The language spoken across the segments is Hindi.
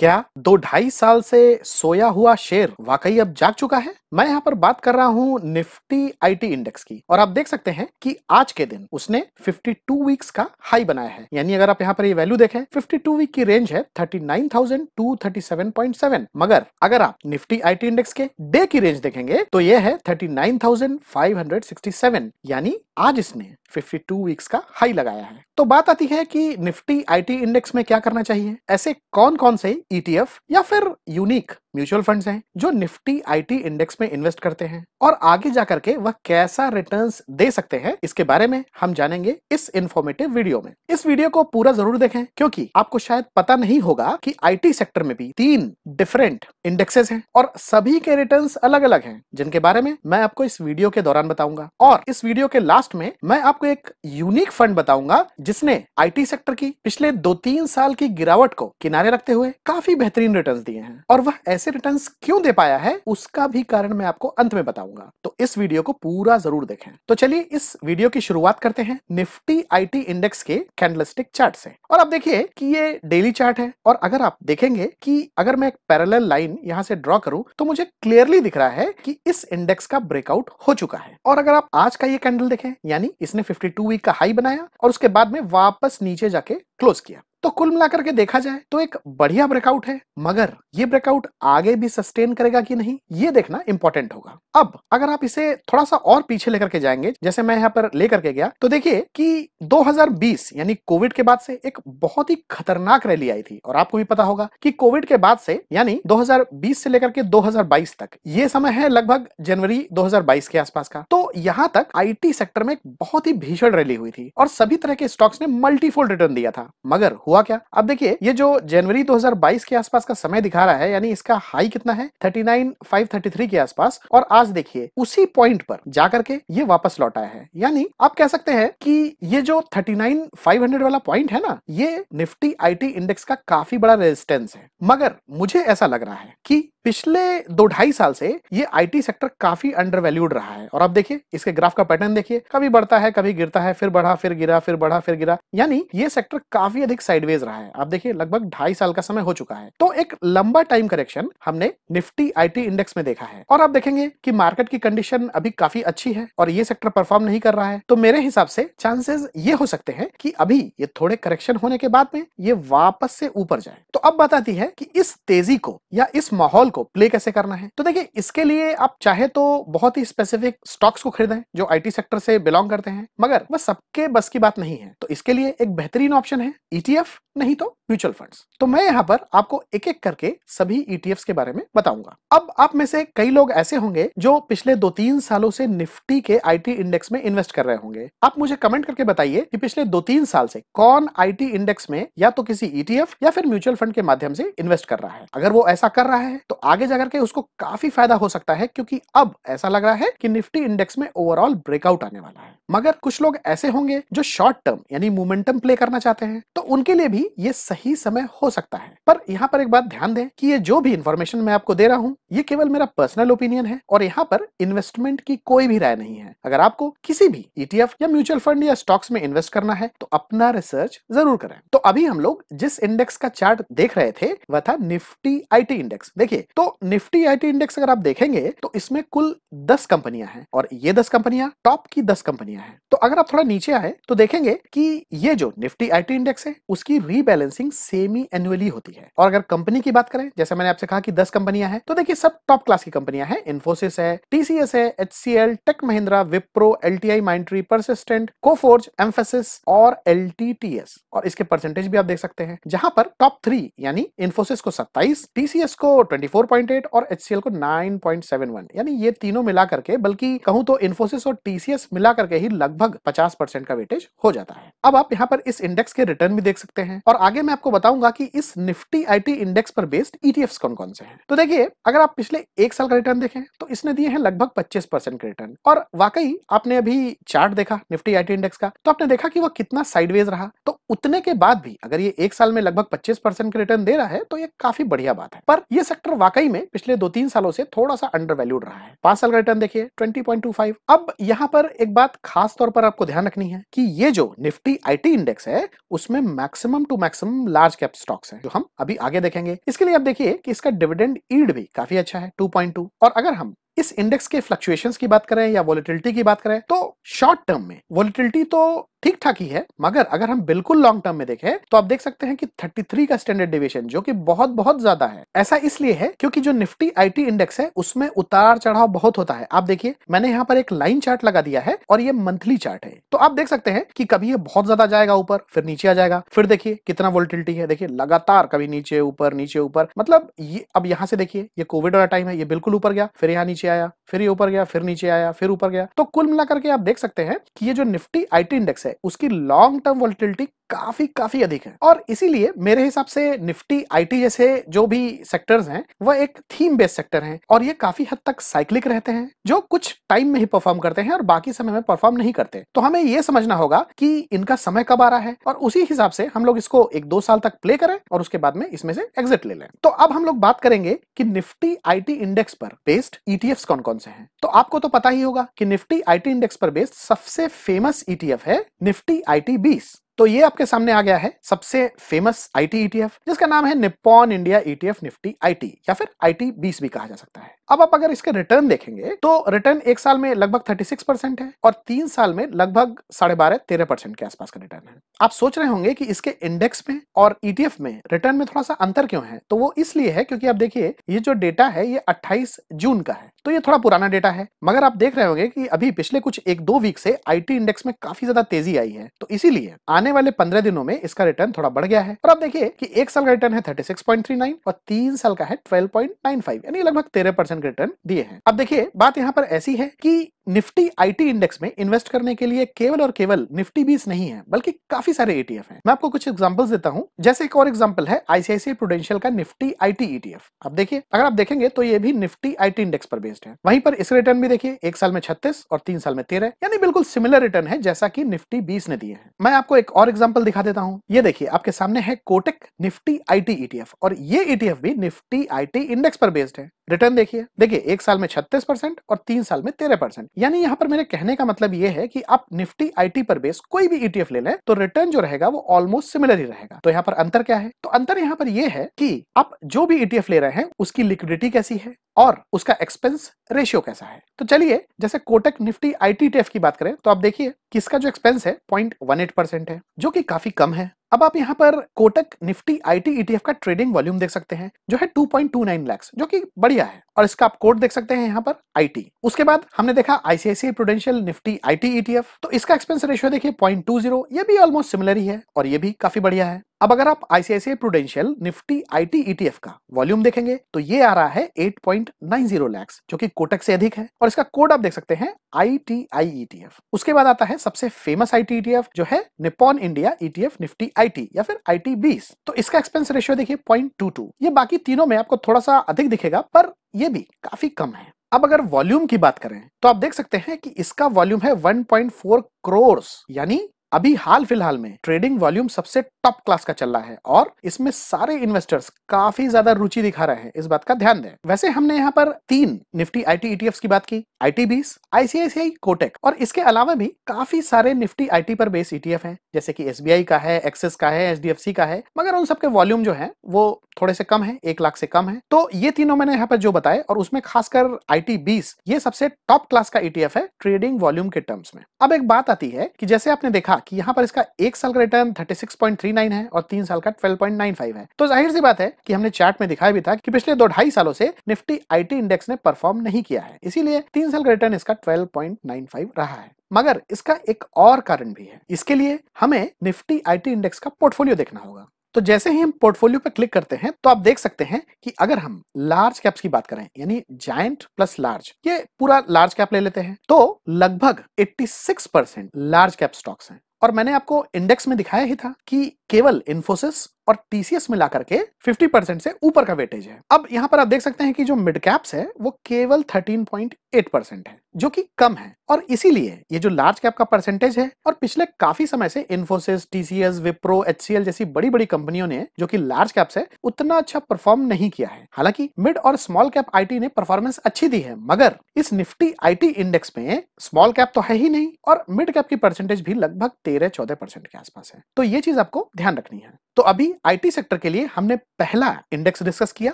क्या दो ढाई साल से सोया हुआ शेयर वाकई अब जाग चुका है? मैं यहाँ पर बात कर रहा हूँ निफ्टी आईटी इंडेक्स की और आप देख सकते हैं कि आज के दिन उसने 52 वीक्स का हाई बनाया है। यानी अगर आप यहाँ पर ये वैल्यू देखें 52 वीक की रेंज है 39,237.7 मगर अगर आप निफ्टी आईटी इंडेक्स के डे की रेंज देखेंगे तो ये है 39,567 यानी आज इसने 52 वीक्स का हाई लगाया है। तो बात आती है कि निफ्टी आईटी इंडेक्स में क्या करना चाहिए? ऐसे कौन कौन से ईटीएफ या फिर यूनिक म्यूचुअल फंड्स हैं, जो निफ्टी आईटी इंडेक्स में इन्वेस्ट करते हैं और आगे जाकर के वह कैसा रिटर्न्स दे सकते हैं, इसके बारे में हम जानेंगे इस इंफॉर्मेटिव वीडियो में। इस वीडियो को पूरा ज़रूर देखें, क्योंकि आपको शायद पता नहीं होगा कि आईटी सेक्टर में भी तीन डिफरेंट इंडेक्सेस हैं और सभी के रिटर्न अलग अलग हैं, जिनके बारे में मैं आपको इस वीडियो के दौरान बताऊँगा। और इस वीडियो के लास्ट में मैं आपको एक यूनिक फंड बताऊँगा, जिसने आईटी सेक्टर की पिछले दो तीन साल की गिरावट को किनारे रखते हुए काफ़ी बेहतरीन रिटर्न्स दिए हैं। और वह ऐसे रिटर्न्स क्यों दे पाया है, उसका भी कारण मैं आपको अंत में बताऊँगा। तो इस वीडियो को पूरा ज़रूर देखें। तो चलिए इस वीडियो की शुरुआत करते हैं निफ्टी आईटी इंडेक्स के कैंडलस्टिक चार्ट से। और आप देखिए कि ये डेली चार्ट है। और अगर आप देखेंगे कि अगर मैं एक पैरेलल लाइन यहाँ से ड्रॉ करूँ तो मुझे क्लियरली दिख रहा है कि इस इंडेक्स का ब्रेकआउट हो चुका है। और अगर आप आज का ये कैंडल देखें, यानी इसने 52 वीक का हाई बनाया और उसके बाद में वापस नीचे जाके क्लोज किया। तो कुल मिलाकर के देखा जाए तो एक बढ़िया ब्रेकआउट है, मगर ये ब्रेकआउट आगे भी सस्टेन करेगा कि नहीं, ये देखना इंपॉर्टेंट होगा। अब अगर आप इसे थोड़ा सा और पीछे लेकर के जाएँगे, जैसे मैं यहाँ पर लेकर के गया तो देखिए कि 2020 यानी कोविड के बाद से एक बहुत ही खतरनाक रैली आई थी, और आपको भी पता होगा कि कोविड के बाद से, यानी 2020 से लेकर के 2022 तक, ये समय है लगभग जनवरी 2022 के आसपास का। तो यहाँ तक आईटी सेक्टर में एक बहुत ही भीषण रैली हुई थी, और सभी तरह के स्टॉक्स ने मल्टीफोल्ड रिटर्न दिया था, मगर हुआ क्या? अब देखिए ये जो जनवरी 2022 के आसपास का समय दिखा रहा है यानी इसका हाई कितना है? 39,533 के आसपास। और आज देखिए उसी पॉइंट पर जाकर के ये वापस लौट आया है। यानी आप कह सकते हैं कि ये जो 39,500 वाला पॉइंट है ना ये निफ्टी आईटी इंडेक्स का काफ़ी बड़ा रेजिस्टेंस है। मगर मुझे ऐसा लग रहा है कि पिछले दो ढाई साल से ये आईटी सेक्टर काफ़ी अंडर वैल्यूड रहा है। और आप देखिए, इसके ग्राफ का पैटर्न देखिए, कभी बढ़ता है, कभी गिरता है, फिर बढ़ा, फिर गिरा, फिर बढ़ा, फिर गिरा। यानी ये सेक्टर काफ़ी अधिक साइडवेज रहा है। आप देखिए, लगभग ढाई साल का समय हो चुका है। तो एक लंबा टाइम करेक्शन हमने निफ्टी आईटी इंडेक्स में देखा है। और आप देखेंगे की मार्केट की कंडीशन अभी काफ़ी अच्छी है और ये सेक्टर परफॉर्म नहीं कर रहा है। तो मेरे हिसाब से चांसेस ये हो सकते हैं कि अभी ये थोड़े करेक्शन होने के बाद में ये वापस से ऊपर जाए। तो अब बताती है कि इस तेज़ी को या इस माहौल को प्ले कैसे करना है? तो देखिए, इसके लिए आप चाहे तो बहुत ही स्पेसिफिक स्टॉक्स को खरीदें जो आईटी सेक्टर से बिलोंग करते हैं, मगर वह सबके बस की बात नहीं है। तो इसके लिए एक बेहतरीन ऑप्शन है ईटीएफ नहीं तो म्यूचुअल फंड्स तो मैं यहाँ पर आपको एक एक करके सभी ईटीएफ्स के बारे में बताऊँगा। अब आप में से कई लोग ऐसे होंगे जो पिछले दो तीन सालों से निफ्टी के आईटी इंडेक्स में इन्वेस्ट कर रहे होंगे। आप मुझे कमेंट करके बताइए कि पिछले दो तीन साल से कौन आईटी इंडेक्स में या तो किसी ईटीएफ या फिर म्यूचुअल फंड के माध्यम से इन्वेस्ट कर रहा है। अगर वो ऐसा कर रहा है तो आगे जाकर के उसको काफ़ी फ़ायदा हो सकता है, क्योंकि अब ऐसा लग रहा है कि निफ्टी इंडेक्स में ओवरऑल ब्रेकआउट आने वाला है। मगर कुछ लोग ऐसे होंगे जो शॉर्ट टर्म यानी मोमेंटम प्ले करना चाहते हैं तो उनके लिए भी ये सही समय हो सकता है। पर यहाँ पर एक बात ध्यान दें कि ये जो भी इंफॉर्मेशन मैं आपको दे रहा हूँ, ये केवल मेरा पर्सनल ओपिनियन है और यहाँ पर इन्वेस्टमेंट की कोई भी राय नहीं है। अगर आपको किसी भी ईटीएफ या म्यूचुअल फंड या स्टॉक्स में इन्वेस्ट करना है तो अपना रिसर्च ज़रूर करें। तो अभी हम लोग जिस इंडेक्स का चार्ट देख रहे थे, वह था निफ्टी आईटी इंडेक्स देखिए तो निफ्टी आईटी इंडेक्स अगर आप देखेंगे तो इसमें कुल दस कंपनियाँ हैं और ये दस कंपनियाँ टॉप की दस कंपनियाँ हैं। तो अगर आप थोड़ा नीचे आए तो देखेंगे कि ये जो निफ्टी आईटी इंडेक्स है, उसकी रीबैलेंसिंग सेमी एनुअली होती है। और अगर कंपनी की बात करें, जैसे मैंने आपसे कहा कि दस कंपनियाँ हैं तो देखिए सब टॉप क्लास की कंपनियाँ हैं। इन्फोसिस है टीसीएस है H C L Tech Mahindra Wipro L T I Mindtree Persistent Coforge Mphasis और एल टी टी एस और इसके परसेंटेज भी आप देख सकते हैं, जहाँ पर टॉप थ्री यानी इन्फोसिस को 27 टीसीएस को 24.8 और एचसीएल को 9.71 यानी ये तीनों मिला करके, बल्कि कहूँ तो इन्फोसिस और टीसीएस मिला करके ही लगभग 50 परसेंट का वेटेज हो जाता है। अब आप यहाँ पर इस इंडेक्स के रिटर्न भी देख सकते हैं। और आगे मैं आपको बताऊँगा कि इस निफ्टी आईटी इंडेक्स पर बेस्ड ईटीएफ कौन कौन से हैं। तो देखिए, अगर आप पिछले एक साल का रिटर्न देखें तो इसने दिए हैं लगभग पच्चीस परसेंट के रिटर्न और वाकई आपने अभी चार्ट देखा निफ्टी आईटी इंडेक्स का तो आपने देखा कि वह कितना साइडवेज रहा। तो उतने के बाद भी अगर ये एक साल में लगभग पच्चीस परसेंट के रिटर्न दे रहा है तो ये काफ़ी बढ़िया बात है। पर यह सेक्टर वाकई में पिछले दो तीन सालों से थोड़ा सा अंडर वैल्यूड रहा है। पाँच साल का रिटर्न देखिए 20.25 अब यहाँ पर एक बात खास तौर पर आपको ध्यान रखनी है कि ये जो निफ्टी आईटी इंडेक्स है, उसमें maximum to maximum large cap stocks हैं, जो हम अभी आगे देखेंगे। इसके लिए आप देखिए कि इसका डिविडेंड ईल्ड भी काफ़ी अच्छा है 2.2 और अगर हम इस इंडेक्स के फ्लक्चुएशंस की बात करें या वॉलिटिलिटी की बात करें तो शॉर्ट टर्म में वॉलिटिलिटी तो ठीक ठाक ही है, मगर अगर हम बिल्कुल लॉन्ग टर्म में देखें तो आप देख सकते हैं कि 33 का स्टैंडर्ड डिविएशन जो कि बहुत बहुत ज़्यादा है। ऐसा इसलिए है क्योंकि जो निफ्टी आईटी इंडेक्स है, उसमें उतार चढ़ाव बहुत होता है। आप देखिए, मैंने यहाँ पर एक लाइन चार्ट लगा दिया है और ये मंथली चार्ट है। तो आप देख सकते हैं कि कभी ये बहुत ज़्यादा जाएगा ऊपर, फिर नीचे आ जाएगा। फिर देखिए, कितना वोल्टिलिटी है। देखिए, लगातार कभी नीचे, ऊपर नीचे, ऊपर। मतलब ये, अब यहाँ से देखिए, ये कोविड वाला टाइम है, ये बिल्कुल ऊपर गया, फिर यहाँ नीचे आया, फिर ये ऊपर गया, फिर नीचे आया, फिर ऊपर गया। तो कुल मिलाकर के आप देख सकते हैं कि ये जो निफ्टी आईटी इंडेक्स है उसकी लॉन्ग टर्म वोल्टिलिटी काफ़ी काफ़ी अधिक है। और इसीलिए मेरे हिसाब से निफ्टी आईटी जैसे जो भी सेक्टर्स हैं, वह एक थीम बेस्ड सेक्टर हैं और ये काफ़ी हद तक साइक्लिक रहते हैं, जो कुछ टाइम में ही परफॉर्म करते हैं और बाकी समय में परफॉर्म नहीं करते। तो हमें ये समझना होगा कि इनका समय कब आ रहा है और उसी हिसाब से हम लोग इसको एक दो साल तक प्ले करें और उसके बाद में इसमें से एग्जिट ले लें। तो अब हम लोग बात करेंगे कि निफ्टी आईटी इंडेक्स पर बेस्ड ईटीएफ कौन कौन से हैं। तो आपको तो पता ही होगा कि निफ्टी आईटी इंडेक्स पर बेस्ड सबसे फ़ेमस ईटीएफ है निफ्टी आईटी बीस। तो ये आपके सामने आ गया है सबसे फ़ेमस आईटी ईटीएफ जिसका नाम है Nippon India ETF Nifty IT, या फिर आईटी बीस भी कहा जा सकता है। अब आप अगर इसके रिटर्न देखेंगे तो रिटर्न एक साल में लगभग 36 परसेंट है और तीन साल में लगभग साढ़े बारह, तेरह परसेंट के आसपास का रिटर्न है। आप सोच रहे होंगे कि इसके इंडेक्स में और ईटीएफ में रिटर्न में थोड़ा सा अंतर क्यों है? तो वो इसलिए है क्योंकि आप देखिए, ये जो डेटा है, ये 28 जून का है तो ये थोड़ा पुराना डेटा है। मगर आप देख रहे होंगे कि अभी पिछले कुछ एक दो वीक से आईटी इंडेक्स में काफ़ी ज़्यादा तेज़ी आई है तो इसीलिए आने वाले पंद्रह दिनों में इसका रिटर्न थोड़ा बढ़ गया है। और आप देखिए कि एक साल का रिटर्न है थर्टी और तीन साल का है ट्वेल्व यानी लगभग तेरह रिटर्न दिए हैं। अब देखिए बात यहाँ पर ऐसी है कि निफ्टी आईटी इंडेक्स में इन्वेस्ट करने के लिए केवल और केवल निफ्टी बीस नहीं है, बल्कि काफ़ी सारे एटीएफ हैं। मैं आपको कुछ एग्जांपल्स देता हूँ। जैसे एक और एग्जांपल है आईसीआईसीआई प्रोडेंशियल का निफ्टी आईटी ईटीएफ अब देखिए, अगर आप देखेंगे तो ये भी निफ्टी आईटी इंडेक्स पर बेस्ड है। वहीं पर इस रिटर्न भी देखिए, एक साल में छत्तीस और तीन साल में तेरह, यानी बिल्कुल सिमिलर रिटर्न है जैसा की निफ्टी बीस ने दिए हैं। मैं आपको एक और एग्ज़ाम्पल दिखा देता हूँ। ये देखिए, आपके सामने है कोटेक निफ्टी आईटी ईटीएफ और ये ईटीएफ भी निफ्टी आईटी इंडेक्स पर बेस्ड है। रिटर्न देखिए देखिए, एक साल में छत्तीस और तीन साल में तेरह यानी यहाँ पर मेरे कहने का मतलब ये है कि आप निफ्टी आईटी पर बेस कोई भी ईटीएफ ले लें तो रिटर्न जो रहेगा वो ऑलमोस्ट सिमिलर ही रहेगा। तो यहाँ पर अंतर क्या है? तो अंतर यहाँ पर ये है कि आप जो भी ईटीएफ ले रहे हैं, उसकी लिक्विडिटी कैसी है और उसका एक्सपेंस रेशियो कैसा है? तो चलिए, जैसे कोटक निफ्टी आईटी टेफ की बात करें तो आप देखिए कि इसका जो एक्सपेंस है? पॉइंट वन एट परसेंट है, जो कि काफ़ी कम है। अब आप यहाँ पर कोटक निफ्टी आईटी ईटीएफ का ट्रेडिंग वॉल्यूम देख सकते हैं, जो है 2.29 लैक्स जो कि बढ़िया है। और इसका आप कोड देख सकते हैं यहाँ पर आईटी उसके बाद हमने देखा ICICI Prudential Nifty IT ETF तो इसका एक्सपेंस रेशियो देखिए पॉइंट टू ज़ीरो ये भी ऑलमोस्ट सिमिलर ही है और ये भी काफ़ी बढ़िया है। अब अगर आप ICICI Prudential Nifty IT ETF का वॉल्यूम देखेंगे तो ये आ रहा है 8.90 लाख जो कि कोटक से अधिक है। और इसका कोड आप देख सकते हैं आईटीआई ईटीएफ उसके बाद आता है सबसे फ़ेमस आईटी ईटीएफ जो है Nippon India ETF Nifty IT या फिर आईटी बीस तो इसका एक्सपेंस रेशियो देखिए पॉइंट ये बाकी तीनों में आपको थोड़ा सा अधिक दिखेगा, पर ये भी काफ़ी कम है। अब अगर वॉल्यूम की बात करें तो आप देख सकते हैं कि इसका वॉल्यूम है 1.4 करोड़ यानी अभी हाल फ़िलहाल में ट्रेडिंग वॉल्यूम सबसे टॉप क्लास का चल रहा है और इसमें सारे इन्वेस्टर्स काफ़ी ज़्यादा रुचि दिखा रहे हैं। इस बात का ध्यान दें। वैसे हमने यहाँ पर तीन निफ्टी आईटी ईटीएफ की बात की आई टी बीस आईसीआईसीआई कोटेक और इसके अलावा भी काफ़ी सारे निफ्टी आईटी पर बेस ईटीएफ हैं, जैसे कि एसबीआई का है एक्सिस का है एच का है, मगर उन सबके वॉल्यूम जो है, वो थोड़े से कम है, एक लाख से कम है। तो ये तीनों मैंने यहाँ पर जो बताए और उसमें खासकर आई टी बीस ये सबसे टॉप क्लास का ईटीएफ है ट्रेडिंग वॉल्यूम के टर्म्स में। अब एक बात आती है कि जैसे आपने देखा कि यहाँ पर इसका एक साल का रिटर्न 36.39 है और तीन साल का 12.95 है। तो ज़ाहिर सी बात है कि हमने चार्ट में दिखाया भी था कि पिछले दो ढाई सालों से निफ्टी आईटी इंडेक्स ने परफॉर्म नहीं किया है। इसीलिए तीन साल का रिटर्न इसका 12.95 रहा है। मगर इसका एक और कारण भी है। इसके लिए हमें निफ्टी आईटी इंडेक्स का पोर्टफोलियो देखना होगा। तो जैसे ही हम पोर्टफोलियो पर क्लिक करते हैं तो आप देख सकते हैं कि अगर हम लार्ज कैप्स की बात करें, यानी जायंट प्लस लार्ज ये पूरा लार्ज कैप ले लेते हैं। तो लगभग 86 परसेंट लार्ज कैप स्टॉक्स हैं। और मैंने आपको इंडेक्स में दिखाया ही था कि केवल इन्फोसिस और टीसीएस मिला करके 50 परसेंट से ऊपर का वेटेज है। अब यहाँ पर आप देख सकते हैं कि जो मिड कैप्स है, वो केवल 13.8 परसेंट है, जो कि कम है। और इसीलिए ये जो लार्ज कैप का परसेंटेज है और पिछले काफ़ी समय से इन्फोसिस टीसीएस विप्रो एचसीएल जैसी बड़ी बड़ी कंपनियों ने जो कि लार्ज कैप्स है, उतना अच्छा परफॉर्म नहीं किया है। हालाँकि मिड और स्मॉल कैप आईटी ने परफॉर्मेंस अच्छी दी है, मगर इस निफ्टी आईटी इंडेक्स में स्मॉल कैप तो है ही नहीं और मिड कैप की परसेंटेज भी लगभग तेरह चौदह के आसपास है। तो ये चीज़ आपको ध्यान रखनी है। तो अभी आईटी सेक्टर के लिए हमने पहला इंडेक्स डिस्कस किया,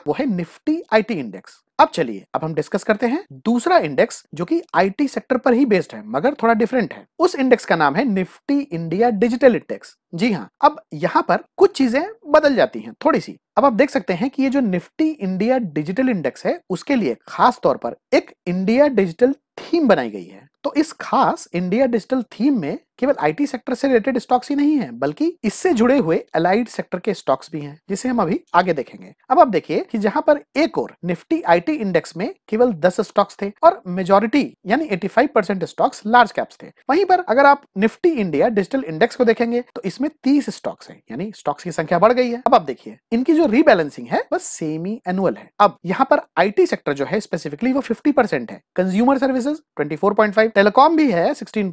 वो है निफ्टी आईटी इंडेक्स अब चलिए, अब हम डिस्कस करते हैं दूसरा इंडेक्स जो कि आईटी सेक्टर पर ही बेस्ड है, मगर थोड़ा डिफरेंट है। उस इंडेक्स का नाम है निफ्टी इंडिया डिजिटल इंडेक्स जी हाँ अब यहाँ पर कुछ चीज़ें बदल जाती हैं, थोड़ी सी। अब आप देख सकते हैं कि ये जो निफ्टी इंडिया डिजिटल इंडेक्स है, उसके लिए खास तौर पर एक इंडिया डिजिटल थीम बनाई गई है। तो इस खास इंडिया डिजिटल थीम में केवल आईटी सेक्टर से रिलेटेड स्टॉक्स ही नहीं है, बल्कि इससे जुड़े हुए अलाइड सेक्टर के स्टॉक्स भी हैं, जिसे हम अभी आगे देखेंगे। अब आप देखिए कि जहाँ पर एक और निफ्टी आईटी इंडेक्स में केवल 10 स्टॉक्स थे और मेजोरिटी यानी 85 परसेंट स्टॉक्स लार्ज कैप्स थे। वहीं पर अगर आप निफ्टी इंडिया डिजिटल इंडेक्स को देखेंगे तो इसमें 30 स्टॉक्स है, यानी स्टॉक्स की संख्या बढ़ गई है। अब आप देखिए, इनकी जो रीबैलेंसिंग है वह सेमी एनुअल है। अब यहाँ पर आईटी सेक्टर जो है स्पेसिफिकली वो फिफ्टी है। कंज्यूमर सर्विसेज़ ट्वेंटी टेलीकॉम भी है सिक्सटीन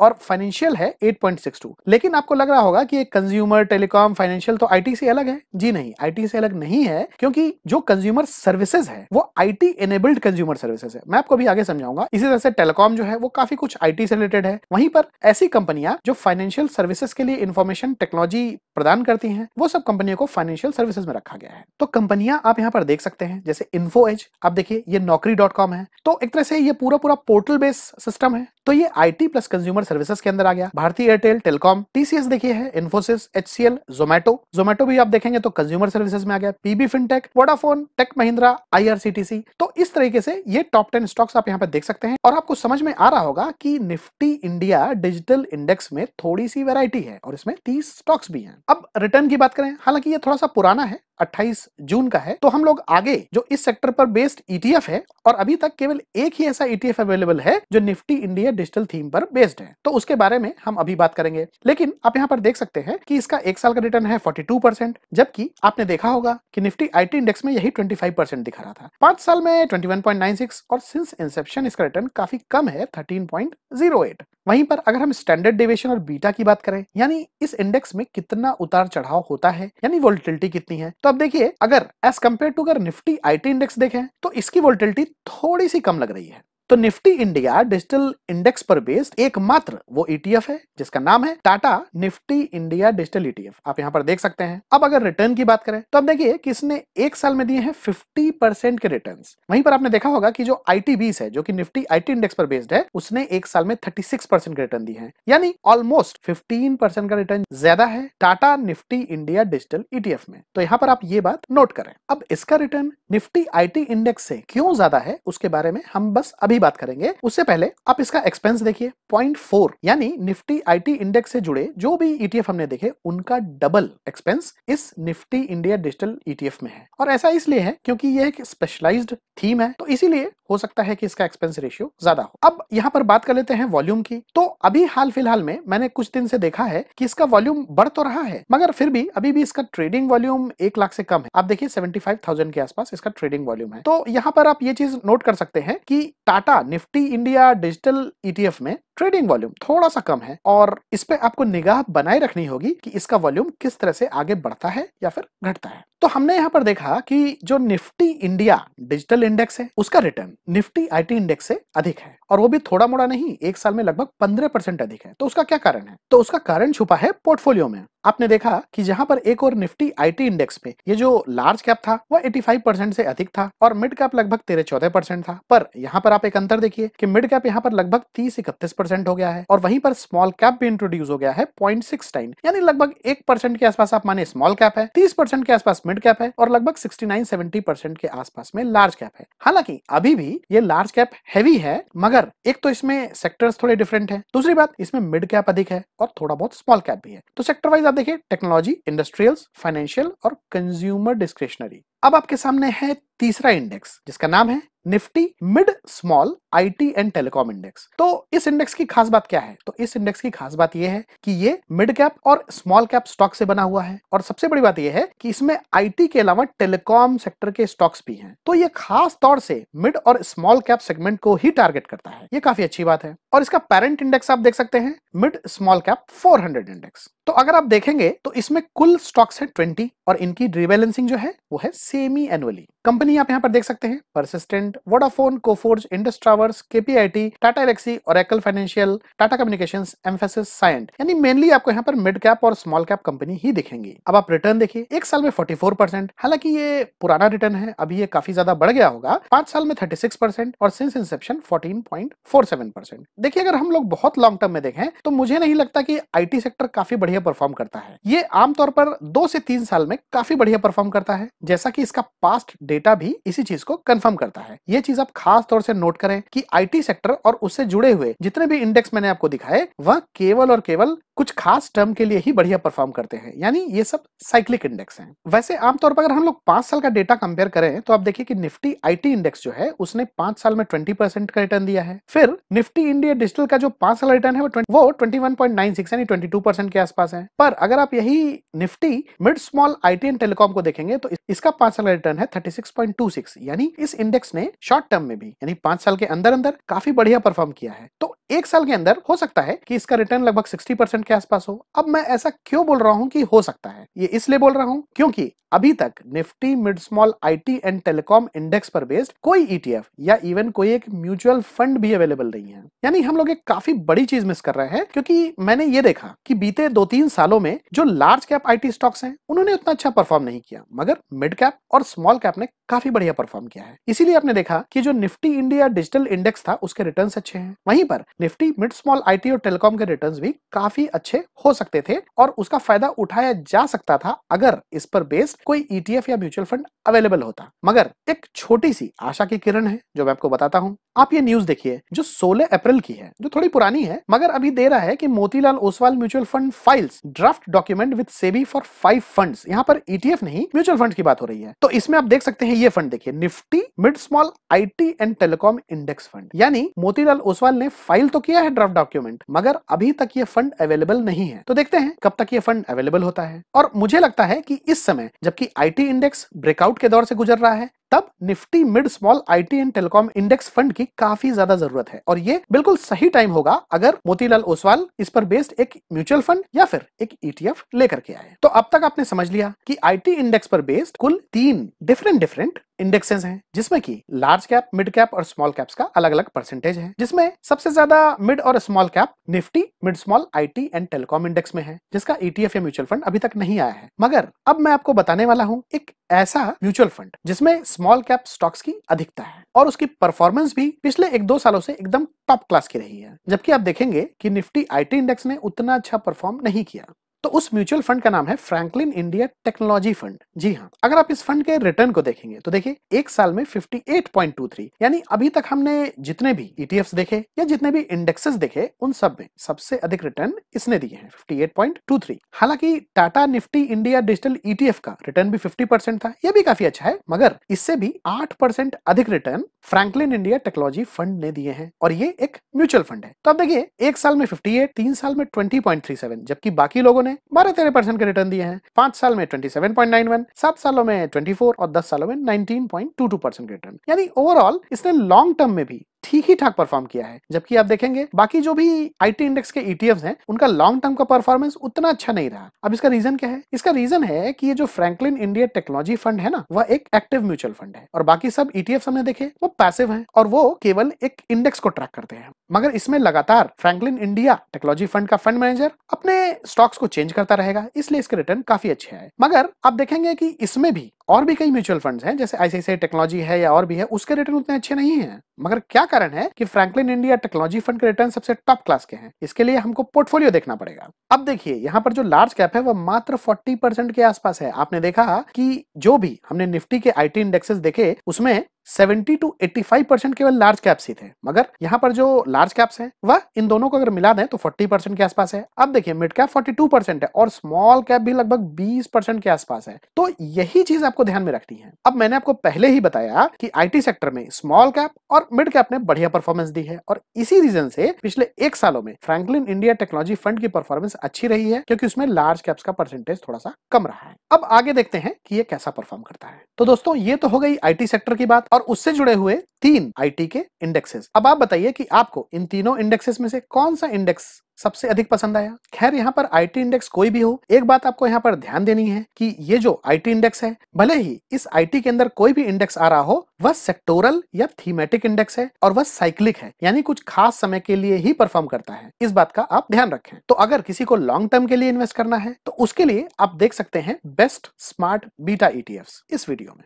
और फाइनेंशियल है 8.62 लेकिन आपको लग रहा होगा कि कंज्यूमर टेलीकॉम फाइनेंशियल तो आईटी से अलग है। जी नहीं आईटी से अलग नहीं है, क्योंकि जो कंज्यूमर सर्विसेज़ है, वो आईटी एनेबल्ड कंज्यूमर सर्विसेज़ है। मैं आपको भी आगे समझाऊँगा। इसी तरह से टेलीकॉम जो है, वो काफ़ी कुछ आईटी से रिलेटेड है। वहीं पर ऐसी कंपनियाँ जो फाइनेंशियल सर्विसेज़ के लिए इन्फॉर्मेशन टेक्नोलॉजी प्रदान करती हैं, वो सब कंपनियों को फाइनेंशियल सर्विसेज़ में रखा गया है। तो कंपनियाँ आप यहाँ पर देख सकते हैं, जैसे इन्फो एज आप देखिए, ये नौकरी डॉट कॉम है। तो एक तरह से ये पूरा पूरा पोर्टल बेस्ड सिस्टम है। तो ये आईटी प्लस कंज्यूमर सर्विसेज़ के अंदर आ गया। भारतीय एयरटेल टेलीकॉम टीसीएस देखिए है इन्फोसिस एचसीएल जोमेटो जोमेटो भी आप देखेंगे तो कंज्यूमर सर्विसेज़ में आ गया। PB fintech Vodafone Tech Mahindra IRCTC तो इस तरीके से ये टॉप टेन स्टॉक्स आप यहाँ पे देख सकते हैं। और आपको समझ में आ रहा होगा कि निफ्टी इंडिया डिजिटल इंडेक्स में थोड़ी सी वेरायटी है और इसमें तीस स्टॉक्स भी हैं। अब रिटर्न की बात करें, हालाँकि ये थोड़ा सा पुराना है 28 जून का है तो हम लोग आगे जो इस सेक्टर पर बेस्ड ईटीएफ है, और अभी तक केवल एक ही ऐसा ईटीएफ अवेलेबल है जो निफ्टी इंडिया डिजिटल थीम पर बेस्ड है। तो उसके बारे में हम अभी बात करेंगे। लेकिन आप यहाँ पर देख सकते हैं कि इसका एक साल का रिटर्न है 42 परसेंट जबकि आपने देखा होगा कि निफ्टी आईटी इंडेक्स में यही 25 परसेंट दिखा रहा था। पाँच साल में 21.96 और सिंस इंसेप्शन इसका रिटर्न काफ़ी कम है 13.08 वहीं पर अगर हम स्टैंडर्ड डेविएशन और बीटा की बात करें, यानी इस इंडेक्स में कितना उतार चढ़ाव होता है, यानी वोल्टिलिटी कितनी है तो अब देखिए, अगर एज कंपेयर टू अगर निफ्टी आईटी इंडेक्स देखें तो इसकी वोल्टिलिटी थोड़ी सी कम लग रही है। तो निफ्टी इंडिया डिजिटल इंडेक्स पर बेस्ड एकमात्र वो ईटीएफ है, जिसका नाम है Tata Nifty India digital ETF आप यहाँ पर देख सकते हैं। अब अगर रिटर्न की बात करें तो अब देखिए कि इसने एक साल में दिए हैं 50 परसेंट के रिटर्न वहीं पर आपने देखा होगा कि जो आई बीस है, जो कि निफ्टी आईटी इंडेक्स पर बेस्ड है, उसने एक साल में थर्टी परसेंट के रिटर्न दिए हैं। यानी ऑलमोस्ट फिफ्टीन परसेंट का रिटर्न ज़्यादा है Tata Nifty India digital ETF में। तो यहाँ पर आप ये बात नोट करें। अब इसका रिटर्न निफ्टी आईटी इंडेक्स से क्यों ज़्यादा है, उसके बारे में हम बस अभी बात करेंगे। उससे पहले आप इसका एक्सपेंस देखिए। पॉइंट फोर यानी निफ्टी आईटी इंडेक्स से जुड़े जो भी ईटीएफ हमने देखे, उनका डबल एक्सपेंस इस निफ्टी इंडिया डिजिटल ईटीएफ में है। और ऐसा इसलिए है क्योंकि यह एक स्पेशलाइज्ड थीम है तो इसीलिए हो सकता है कि इसका एक्सपेंस रेशियो ज़्यादा हो। अब यहाँ पर बात कर लेते हैं वॉल्यूम की। तो अभी हाल फ़िलहाल में मैंने कुछ दिन से देखा है कि इसका वॉल्यूम बढ़ तो रहा है, मगर फिर भी अभी भी इसका ट्रेडिंग वॉल्यूम एक लाख से कम है। आप देखिए सेवेंटी के आसपास इसका ट्रेडिंग वॉल्यूम है। तो यहाँ पर आप ये चीज़ नोट कर सकते हैं कि Tata Nifty India digital ETF में ट्रेडिंग वॉल्यूम थोड़ा सा कम है और इस पे आपको निगाह बनाए रखनी होगी कि इसका वॉल्यूम किस तरह से आगे बढ़ता है या फिर घटता है। तो हमने यहाँ पर देखा कि जो निफ्टी इंडिया डिजिटल इंडेक्स है, उसका रिटर्न निफ्टी आईटी इंडेक्स से अधिक है और वो भी थोड़ा मोड़ा नहीं, एक साल में लगभग पंद्रह परसेंट अधिक है। तो उसका क्या कारण है? तो उसका कारण छुपा है पोर्टफोलियो में। आपने देखा कि जहाँ पर एक और निफ्टी आईटी इंडेक्स पे ये जो लार्ज कैप था वो 85 परसेंट से अधिक था और मिड कैप लगभग तेरह चौदह परसेंट था। पर यहाँ पर आप एक अंतर देखिए कि मिड कैप यहाँ पर लगभग तीस इकतीस परसेंट हो गया है और वहीं पर स्मॉल कैप भी इंट्रोड्यूस हो गया है पॉइंट सिक्स टाइम यानी लगभग एक परसेंट के आसपास आप माने स्मॉल कैप है, तीस परसेंट के आसपास मिड कैप है और लगभग सिक्सटी नाइन सेवेंटी परसेंट के आसपास में लार्ज कैप है। हालाँकि अभी भी ये लार्ज कैप हैवी है, मगर एक तो इसमें सेक्टर्स थोड़े डिफरेंट है, दूसरी बात इसमें मिड कैप अधिक है और थोड़ा बहुत स्मॉल कैप भी है। तो सेक्टर वाइज आप देखिए टेक्नोलॉजी इंडस्ट्रियल्स फाइनेंशियल और कंज्यूमर डिस्क्रिशनरी अब आपके सामने है तीसरा इंडेक्स जिसका नाम है Nifty mid small IT and telecom index तो इस इंडेक्स की खास बात क्या है? तो इस इंडेक्स की खास बात यह है कि ये मिड कैप और स्मॉल कैप स्टॉक से बना हुआ है। और सबसे बड़ी बात यह है कि इसमें आईटी के अलावा टेलीकॉम सेक्टर के स्टॉक्स भी हैं। तो ये खास तौर से मिड और स्मॉल कैप सेगमेंट को ही टारगेट करता है। ये काफ़ी अच्छी बात है। और इसका पेरेंट इंडेक्स आप देख सकते हैं, मिड स्मॉल कैप 400 इंडेक्स तो अगर आप देखेंगे तो इसमें कुल स्टॉक्स है 20 और इनकी रीबैलेंसिंग जो है, वो है सेमी एनुअली कंपनी आप यहाँ पर देख सकते हैं। परसिस्टेंट वोडाफोन कोफोर्ज इंडस ट्रावर्स केपीआईटी टाटा एलेक्सी और एकल financial Tata communication emphasis Cyient यानी मेनली आपको यहाँ पर मिड कैप और स्मॉल कैप कंपनी ही दिखेंगी। अब आप रिटर्न देखिए, एक साल में 44 परसेंट हालाँकि ये पुराना रिटर्न है, अभी ये काफ़ी ज़्यादा बढ़ गया होगा। पाँच साल में 36 परसेंट और सिंस इंसेप्शन 14.47 परसेंट देखिए, अगर हम लोग बहुत लॉन्ग टर्म में देखें तो मुझे नहीं लगता कि आईटी सेक्टर काफ़ी बढ़िया परफॉर्म करता है। ये आमतौर पर दो से तीन साल में काफ़ी बढ़िया परफॉर्म करता है। जैसा कि इसका पास्ट डेटा भी इसी चीज़ को कंफर्म करता है। ये चीज़ आप खास तौर से नोट करें कि आईटी सेक्टर और उससे जुड़े हुए जितने भी इंडेक्स मैंने आपको दिखाए, वह केवल और केवल कुछ खास टर्म के लिए ही बढ़िया परफॉर्म करते हैं। यानी ये सब साइक्लिक इंडेक्स हैं। वैसे आमतौर पर अगर हम लोग पाँच साल का डेटा कंपेयर करें तो आप देखिए कि निफ्टी आईटी इंडेक्स जो है उसने पाँच साल में ट्वेंटी परसेंट का रिटर्न दिया है। फिर निफ्टी इंडिया डिजिटल का जो पाँच साल रिटर्न है वो 20, वो ट्वेंटी यानी ट्वेंटी के आसपास है। पर अगर आप यही Nifty mid small IT and telecom को देखेंगे तो इसका पाँच साल रिटर्न है थर्टी यानी इस इंडेक्स ने शॉर्ट टर्म में भी यानी पाँच साल के अंदर अंदर काफ़ी बढ़िया परफॉर्म किया है। तो एक साल के अंदर हो सकता है कि इसका रिटर्न लगभग सिक्सटी परसेंट के आसपास हो। अब मैं ऐसा क्यों बोल रहा हूँ कि हो सकता है? ये इसलिए बोल रहा हूँ क्योंकि अभी तक Nifty mid small IT and telecom index पर बेस्ड कोई ईटीएफ या इवन कोई एक म्यूचुअल फंड भी अवेलेबल नहीं है। यानी हम लोग एक काफ़ी बड़ी चीज़ मिस कर रहे हैं क्योंकि मैंने ये देखा कि बीते दो तीन सालों में जो लार्ज कैप आईटी स्टॉक्स हैं, उन्होंने उतना अच्छा परफॉर्म नहीं किया, मगर मिड कैप और स्मॉल कैप ने काफ़ी बढ़िया परफॉर्म किया है। इसीलिए आपने देखा कि जो निफ्टी इंडिया डिजिटल इंडेक्स था, उसके रिटर्न अच्छे हैं। वहीं पर निफ्टी, मिड, स्मॉल आईटी और टेलीकॉम के रिटर्न भी काफ़ी अच्छे हो सकते थे और उसका फ़ायदा उठाया जा सकता था अगर इस पर बेस्ड कोई ईटीएफ या म्यूचुअल फंड अवेलेबल होता। मगर एक छोटी सी आशा की किरण है, जो मैं आपको बताता हूँ। आप ये न्यूज़ देखिए, जो 16 अप्रैल की है, जो थोड़ी पुरानी है, मगर अभी दे रहा है कि Motilal Oswal mutual fund files, draft document with SEBI for five funds, यहाँ पर ईटीएफ नहीं, म्यूचुअल फंड की बात हो रही है। तो इसमें आप देख सकते हैं ये फंड देखिए, Nifty, mid, small IT and telecom index fund. यानी मोतीलाल ओसवाल ने फ़ाइल तो किया है ड्राफ्ट डॉक्यूमेंट मगर अभी तक ये फंड अवेलेबल नहीं है। तो देखते हैं कब तक ये फंड अवेलेबल होता है। और मुझे लगता है कि इस समय, जबकि आईटी इंडेक्स ब्रेकआउट के दौर से गुजर रहा है तब Nifty mid small IT and telecom index fund की काफ़ी ज़्यादा ज़रूरत है। और ये बिल्कुल सही टाइम होगा अगर मोतीलाल ओसवाल इस पर बेस्ड एक म्यूचुअल फंड या फिर एक ईटीएफ लेकर के आए। तो अब तक आपने समझ लिया कि आईटी इंडेक्स पर बेस्ड कुल तीन डिफरेंट डिफरेंट इंडेक्सेस हैं, जिसमें कि लार्ज कैप मिड कैप और स्मॉल कैप्स का अलग अलग परसेंटेज है, जिसमें सबसे ज़्यादा मिड और small cap Nifty mid small IT and telecom index में है, जिसका ईटीएफ या म्यूचुअल फंड अभी तक नहीं आया है। मगर अब मैं आपको बताने वाला हूँ एक ऐसा म्यूचुअल फंड जिसमें स्मॉल कैप स्टॉक्स की अधिकता है और उसकी परफॉर्मेंस भी पिछले एक दो सालों से एकदम टॉप क्लास की रही है। जबकि आप देखेंगे कि निफ्टी आईटी इंडेक्स ने उतना अच्छा परफॉर्म नहीं किया। तो उस म्यूचुअल फंड का नाम है फ्रैंकलिन इंडिया टेक्नोलॉजी फंड। जी हाँ अगर आप इस फंड के रिटर्न को देखेंगे तो देखिए एक साल में 58.23 यानी अभी तक हमने जितने भी ईटीएफ्स देखे या जितने भी इंडेक्सेस देखे उन सब में सबसे अधिक रिटर्न इसने दिए हैं 58.23 हालाँकि Tata Nifty India digital ETF का रिटर्न भी 50 परसेंट था यह भी काफ़ी अच्छा है मगर इससे भी 8 परसेंट अधिक return Franklin India technology fund ने दिए हैं और ये एक म्यूचुअल फंड है। तो अब देखिए एक साल में 58, तीन साल में 20.37 जबकि बाकी लोगों ने बारह तेरह परसेंट के रिटर्न दिए हैं। पाँच साल में 27.91, सात सालों में 24 और दस सालों में 19.22 परसेंट रिटर्न यानी ओवरऑल इसने लॉन्ग टर्म में भी ठीक ही ठाक परफॉर्म किया है। जबकि आप देखेंगे, बाकी जो भी आईटी इंडेक्स के ईटीएफ्स हैं, उनका लॉन्ग टर्म का परफॉर्मेंस उतना अच्छा नहीं रहा। अब इसका रीजन क्या है? इसका रीजन है कि ये जो फ्रैंकलिन इंडिया टेक्नोलॉजी फंड है ना, वह एक एक्टिव म्यूचुअल फंड है। और बाकी सब ईटीएफ हमने देखे, वो पैसिव है और वो केवल एक इंडेक्स को ट्रैक करते हैं। मगर इसमें लगातार फ्रैंकलिन इंडिया टेक्नोलॉजी फंड का फंड मैनेजर अपने स्टॉक्स को चेंज करता रहेगा, इसलिए इसके रिटर्न काफ़ी अच्छे है मगर आप देखेंगे कि इसमें भी और भी कई म्यूचुअल फंड्स हैं, जैसे आईसीआईसीआई टेक्नोलॉजी है या और भी है, उसके रिटर्न उतने अच्छे नहीं हैं। मगर क्या कारण है कि फ्रैंकलिन इंडिया टेक्नोलॉजी फंड के रिटर्न सबसे टॉप क्लास के हैं? इसके लिए हमको पोर्टफोलियो देखना पड़ेगा। अब देखिए, यहाँ पर जो लार्ज कैप है, वह मात्र 40 परसेंट के आसपास है। आपने देखा कि जो भी हमने निफ्टी के आईटी इंडेक्सेस देखे, उसमें 70 टू 85 परसेंट केवल लार्ज कैप्स ही थे। मगर यहाँ पर जो लार्ज कैप्स हैं, वह इन दोनों को अगर मिला दें तो 40 परसेंट के आसपास है। अब देखिए मिड कैप 42 परसेंट है और स्मॉल कैप भी लगभग 20 परसेंट के आसपास है। तो यही चीज़ आपको ध्यान में रखनी है। अब मैंने आपको पहले ही बताया कि आईटी सेक्टर में स्मॉल कैप और मिड कैप ने बढ़िया परफॉर्मेंस दी है और इसी रीजन से पिछले एक सालों में फ्रैंकलिन इंडिया टेक्नोलॉजी फंड की परफॉर्मेंस अच्छी रही है, क्योंकि उसमें लार्ज कैप्स का परसेंटेज थोड़ा सा कम रहा है। अब आगे देखते हैं कि ये कैसा परफॉर्म करता है। तो दोस्तों, ये तो हो गई आईटी सेक्टर की बात। और उससे जुड़े हुए तीन आईटी के इंडेक्सेस अब आप बताइए कि आपको इन तीनों इंडेक्सेस में से कौन सा इंडेक्स सबसे अधिक पसंद आया? खैर, यहाँ पर आईटी इंडेक्स कोई भी हो, एक बात आपको यहाँ पर ध्यान देनी है कि ये जो आईटी इंडेक्स है, भले ही इस आईटी के अंदर कोई भी इंडेक्स आ रहा हो, वह सेक्टोरल या थीमेटिक इंडेक्स है और वह साइक्लिक है, यानी कुछ खास समय के लिए ही परफॉर्म करता है। इस बात का आप ध्यान रखें। तो अगर किसी को लॉन्ग टर्म के लिए इन्वेस्ट करना है तो उसके लिए आप देख सकते हैं बेस्ट स्मार्ट बीटा ईटीएफ इस वीडियो में।